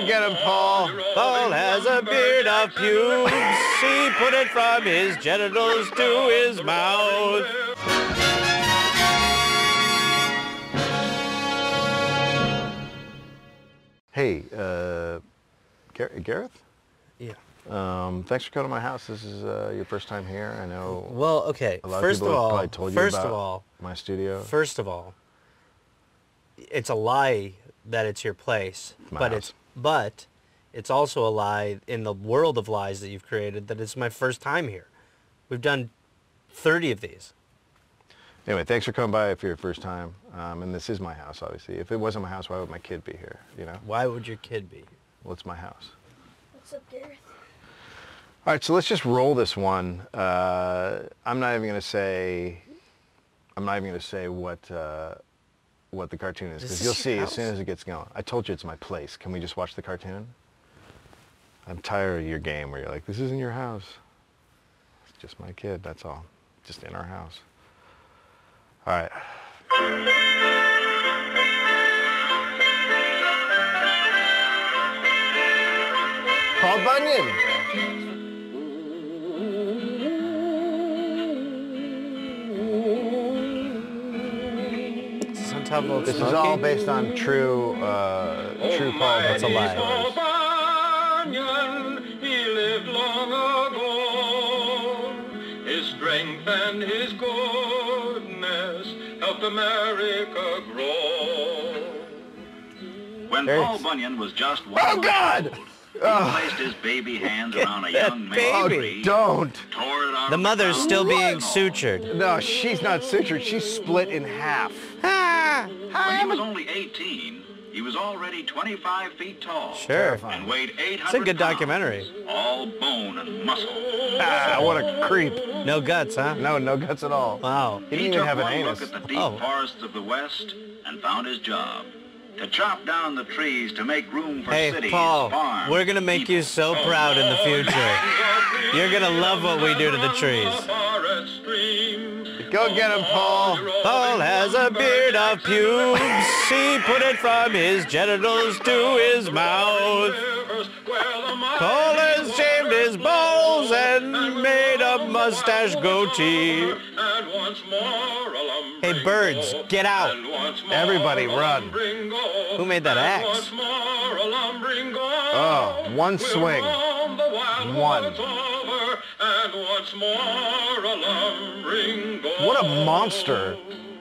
Go get him, Paul. Paul has a beard of pubes. He put it from his genitals to his mouth. Hey, uh, Gar- Gareth? Yeah. Um, thanks for coming to my house. This is uh, your first time here. I know Well, okay. a lot First of of people have all, probably told you first about of all, my studio. first of all, it's a lie that it's your place, my but house. it's but it's also a lie in the world of lies that you've created that it's my first time here. We've done 30 of these. Anyway, thanks for coming by if you're your first time. Um, and this is my house, obviously. If it wasn't my house, why would my kid be here? You know? Why would your kid be? Well, it's my house. What's up, Gareth? All right, so let's just roll this one. Uh, I'm not even going to say. I'm not even going to say what uh, what the cartoon is because you'll see as soon as it gets going. I told you it's my place. Can we just watch the cartoon? I'm tired of your game where you're like, "This isn't your house." It's just my kid. That's all. Just in our house. All right. Paul Bunyan. Is this on top of This is all based on true, uh, true Paul That's a Bunyan lie. he lived long ago. His strength and his goodness helped America grow. When There Paul. Bunyan was just one Oh month God! old, he placed his baby hands around a that young baby. man's Oh, tree, don't! tore it out The mother's ground, still being sutured. No, she's not sutured. She's split in half. When he was only 18, he was already 25 feet tall. Sure. And weighed 800 It's a good pounds, documentary. all bone and muscle. Ah, what a creep. No guts, huh? No, no guts at all. Wow. He He didn't even have an one anus. look at the deep Oh. forests of the West and found his job. To chop down the trees to make room for Hey, cities, Paul, farms, we're gonna make you so proud in the future. You're gonna love what we do to the trees. Go get him, Paul. Paul has a beard of pubes. He put it from his genitals to his mouth. Paul has shaved his balls and made a mustache goatee. Hey, birds, get out. Everybody run. Who made that axe? Oh, one swing. One. What a monster.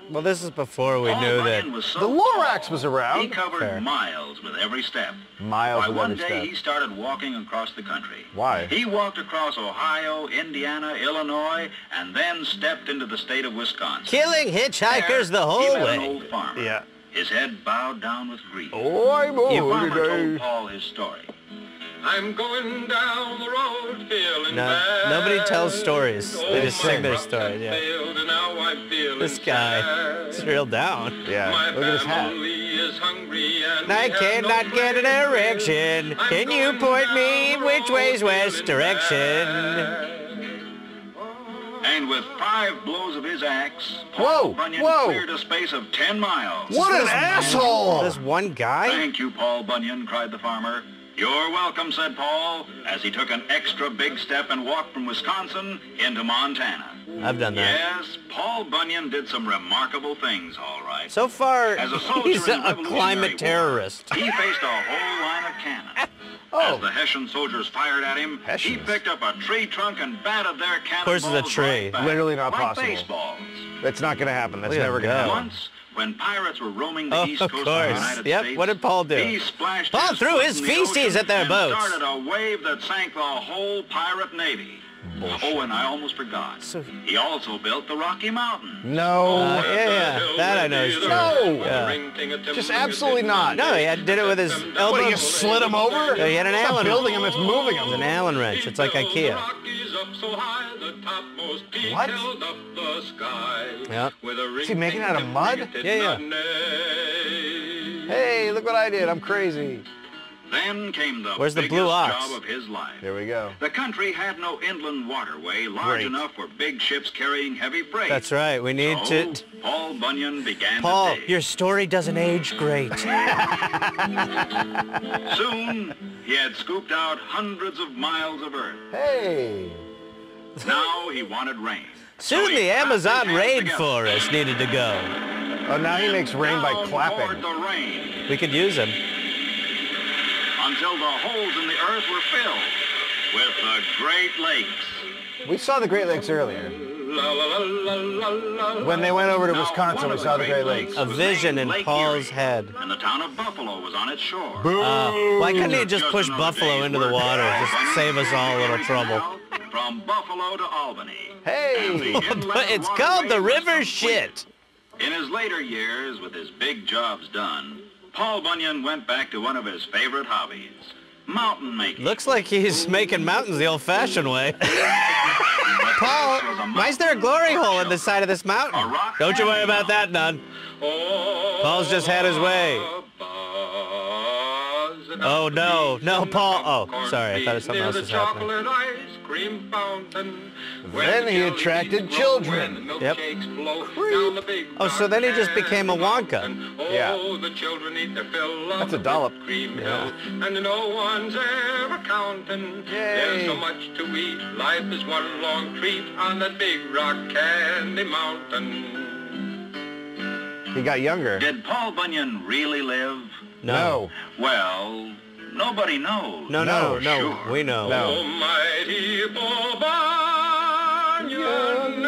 Well, this is before we Paul knew Bunyan that. was so The Lorax was He around. covered Fair. miles with every step. Miles Why, with one day he started walking across the country. Why? He walked across Ohio, Indiana, Illinois, and then stepped into the state of Wisconsin. Killing hitchhikers the There, whole he met an way. old farmer. Yeah. His head bowed down with grief. Oh, I'm The old farmer told. Paul his story. I'm going down the road feeling No, nobody tells stories. They Oh, just sing their crops story, yeah. failed, and now I'm feeling This guy sad. is real down. Yeah, My look at his hat. family is hungry and I cannot no get an place to live. erection. I'm Can you point me which way's west direction? And with five blows of his axe, Whoa, Bunyan whoa. cleared a space of 10 miles. What an asshole! This one guy? Thank you, Paul Bunyan, cried the farmer. You're welcome, said Paul, as he took an extra big step and walked from Wisconsin into Montana. I've done that. Yes, Paul Bunyan did some remarkable things, all right. So far, As a soldier he's in a Revolutionary climate War, terrorist. He faced a whole line of cannon. Oh. As the Hessian soldiers fired at him, he picked up a tree trunk and batted their cannonballs Of course it's a tree. right back, Literally not like possible. baseballs. That's not going to happen. That's Look never going to happen. Once, when pirates were roaming the Oh, east of coast of the course. United Yep, States, what did Paul do? He splashed Paul his threw his in the feces at their and boats. started a wave that sank the whole pirate navy. Oh, and I almost forgot. So- He also built the Rocky Mountain. No. Uh, yeah, yeah, that I know is true. No. Yeah. Just absolutely not. No, he had, did it with his elbow. What, do you slid him over? No, he had an It's not Allen building him, it's moving It's him. an Allen wrench. It's like IKEA. What? Yep. Is he making it out of mud? Yeah, yeah. Hey, look what I did. I'm crazy. Then came the Where's the blue ox? job of his life. Here we go. The country had no inland waterway large Great. enough for big ships carrying heavy freight. That's right. We need So, to. Paul Bunyan began Paul, your story doesn't age great. Soon, he had scooped out hundreds of miles of earth. Hey. Now he wanted rain. Soon he the Amazon hands rain together. forest needed to go. Oh, now he makes rain by clapping. the rain We could use him. until the holes in the earth were filled with the Great Lakes. We saw the Great Lakes earlier. La la la. When they went over to Now, Wisconsin, we saw the Great Lakes. A vision in Lake Paul's Erie, head. And the town of Buffalo was on its shore. Uh, why couldn't he just Just push Buffalo into the water? Just save us all a little trouble. From Buffalo to Albany. Hey. But it's called the river shit. In his later years, with his big jobs done, Paul Bunyan went back to one of his favorite hobbies, mountain making. Looks like he's making mountains the old-fashioned way. Paul, This was a why is there a glory hole in the side of this mountain? Don't you worry about that, none. Paul's just had his way. Oh, no. No, Paul- oh, sorry, I thought it was something else was happening. Chocolate ice cream fountain. Then he attracted children. blow, when the Yep. milkshakes blow down the big Oh, so then he just became a Wonka. mountain. Oh, Yeah. the children eat their fill of That's a the dollop. cream Yeah. hill, and no one's ever counting. There's so much to eat. Life is one long treat on that big rock candy mountain. He got younger. Did Paul Bunyan really live? No. Well, nobody knows. No, no, No, no. sure. We know. No. Almighty Paul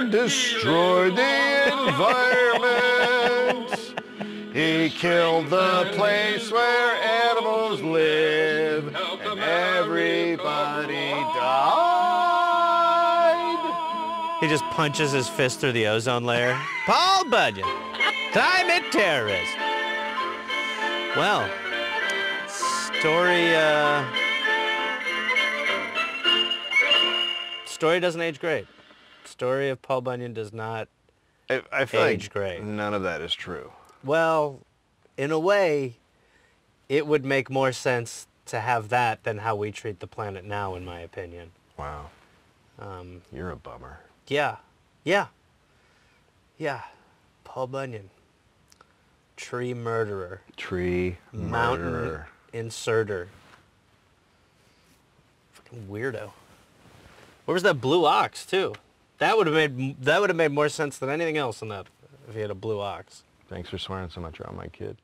destroyed the environment. He killed the place where animals live, and everybody died. He just punches his fist through the ozone layer. Paul Bunyan, climate terrorist. Well, story, uh, story doesn't age great. Story of Paul Bunyan does not, I, I feel Age like great. none of that is true. well, in a way, it would make more sense to have that than how we treat the planet now, in my opinion. Wow, Um, you're a bummer. Yeah. Yeah. Yeah. Paul Bunyan. Tree murderer. Tree Mountain murderer. Inserter. Fucking weirdo. Where was that blue ox too? That would have made that would have made more sense than anything else in that if he had a blue ox. Thanks for swearing so much around my kid.